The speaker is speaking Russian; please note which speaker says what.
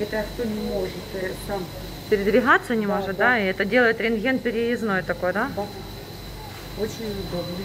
Speaker 1: Это кто не может э, сам.
Speaker 2: Передвигаться не
Speaker 1: Да,
Speaker 2: может,
Speaker 1: да.
Speaker 2: да? И это делает рентген переездной такой, да?
Speaker 1: Да. Очень удобно.